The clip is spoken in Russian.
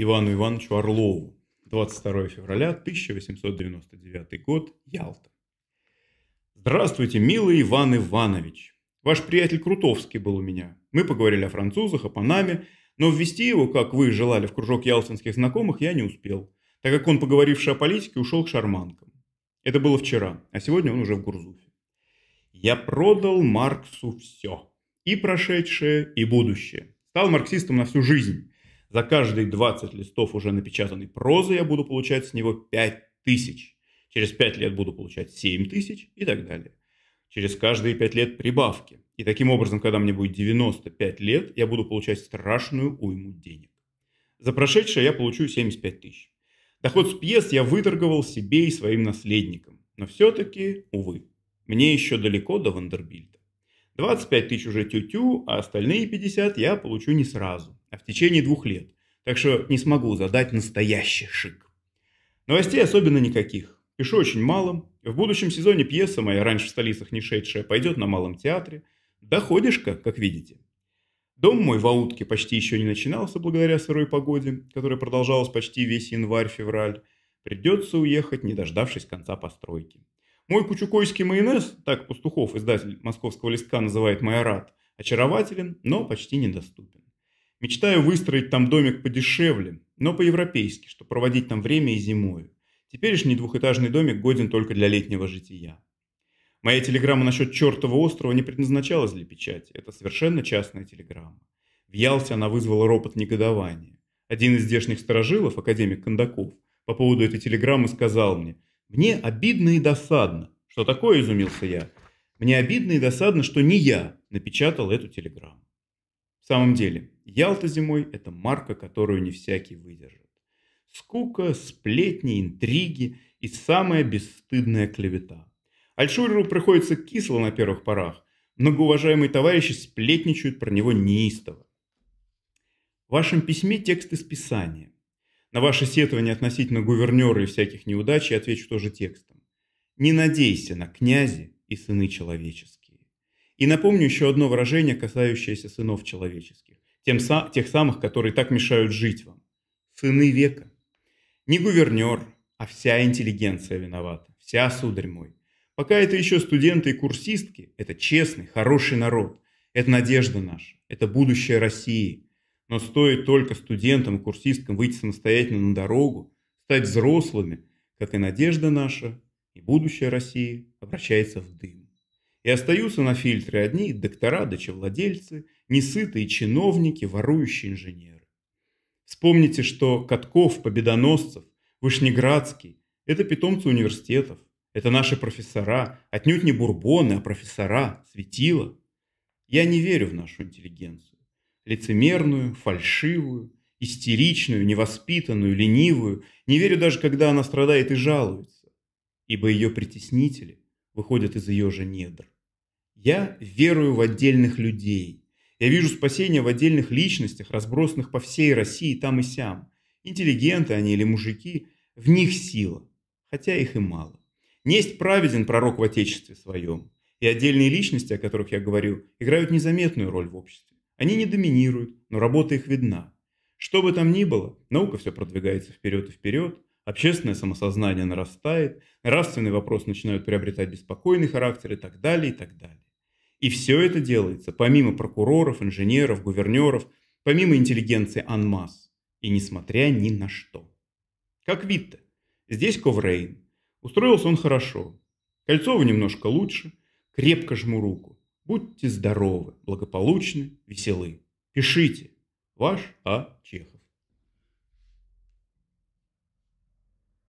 Ивану Ивановичу Орлову. 22 февраля 1899 год, Ялта. Здравствуйте, милый Иван Иванович. Ваш приятель Крутовский был у меня. Мы поговорили о французах, о Панаме, но ввести его, как вы желали, в кружок ялтинских знакомых я не успел, так как он, поговоривший о политике, ушел к шарманкам. Это было вчера, а сегодня он уже в Гурзуфе. Я продал Марксу все. И прошедшее, и будущее. Стал марксистом на всю жизнь. За каждые 20 листов уже напечатанной прозы я буду получать с него 5 тысяч. Через 5 лет буду получать 7 тысяч и так далее. Через каждые 5 лет прибавки. И таким образом, когда мне будет 95 лет, я буду получать страшную уйму денег. За прошедшее я получу 75 тысяч. Доход с пьес я выторговал себе и своим наследникам. Но все-таки, увы, мне еще далеко до Вандербильта. 25 тысяч уже тю-тю, а остальные 50 я получу не сразу а в течение двух лет, так что не смогу задать настоящий шик. Новостей особенно никаких. Пишу очень мало. В будущем сезоне пьеса моя, раньше в столицах не шедшая, пойдет на малом театре. Доходишь-ка, как видите. Дом мой в Аутке почти еще не начинался благодаря сырой погоде, которая продолжалась почти весь январь-февраль. Придется уехать, не дождавшись конца постройки. Мой кучукойский майонез, так Пастухов, издатель московского листка, называет майорат, очарователен, но почти недоступен. Мечтаю выстроить там домик подешевле, но по-европейски, чтобы проводить там время и зимою. Теперешний двухэтажный домик годен только для летнего жития. Моя телеграмма насчет чертова острова не предназначалась для печати. Это совершенно частная телеграмма. В Ялте она вызвала ропот негодования. Один из здешних сторожилов, академик Кондаков, по поводу этой телеграммы сказал мне, «Мне обидно и досадно». Что такое, изумился я. Мне обидно и досадно, что не я напечатал эту телеграмму. В самом деле, Ялта зимой – это марка, которую не всякий выдержит. Скука, сплетни, интриги и самая бесстыдная клевета. Альшулеру приходится кисло на первых порах. Многоуважаемые товарищи сплетничают про него неистово. В вашем письме текст из Писания. На ваше сетование относительно гувернера и всяких неудач я отвечу тоже текстом. Не надейся на князи и сыны человеческие. И напомню еще одно выражение, касающееся сынов человеческих тем, тех самых, которые так мешают жить вам. Сыны века. Не гувернер, а вся интеллигенция виновата. Вся, сударь мой. Пока это еще студенты и курсистки, это честный, хороший народ. Это надежда наша, это будущее России. Но стоит только студентам и курсисткам выйти самостоятельно на дорогу, стать взрослыми, как и надежда наша, и будущее России обращается в дым. И остаются на фильтре одни доктора, дочевладельцы – несытые чиновники, ворующие инженеры. Вспомните, что Катков, Победоносцев, Вышнеградский – это питомцы университетов, это наши профессора, отнюдь не бурбоны, а профессора, светила. Я не верю в нашу интеллигенцию. Лицемерную, фальшивую, истеричную, невоспитанную, ленивую. Не верю даже, когда она страдает и жалуется, ибо ее притеснители выходят из ее же недр. Я верую в отдельных людей, я вижу спасение в отдельных личностях, разбросанных по всей России там и сям. Интеллигенты они или мужики, в них сила, хотя их и мало. Несть праведен пророк в Отечестве своем, и отдельные личности, о которых я говорю, играют незаметную роль в обществе. Они не доминируют, но работа их видна. Что бы там ни было, наука все продвигается вперед и вперед, общественное самосознание нарастает, нравственный вопрос начинают приобретать беспокойный характер и так далее, и так далее. И все это делается помимо прокуроров, инженеров, гувернеров, помимо интеллигенции анмас. И несмотря ни на что. Как Витте. Здесь Коврейн. Устроился он хорошо. Кольцову немножко лучше. Крепко жму руку. Будьте здоровы, благополучны, веселы. Пишите. Ваш А. Чехов.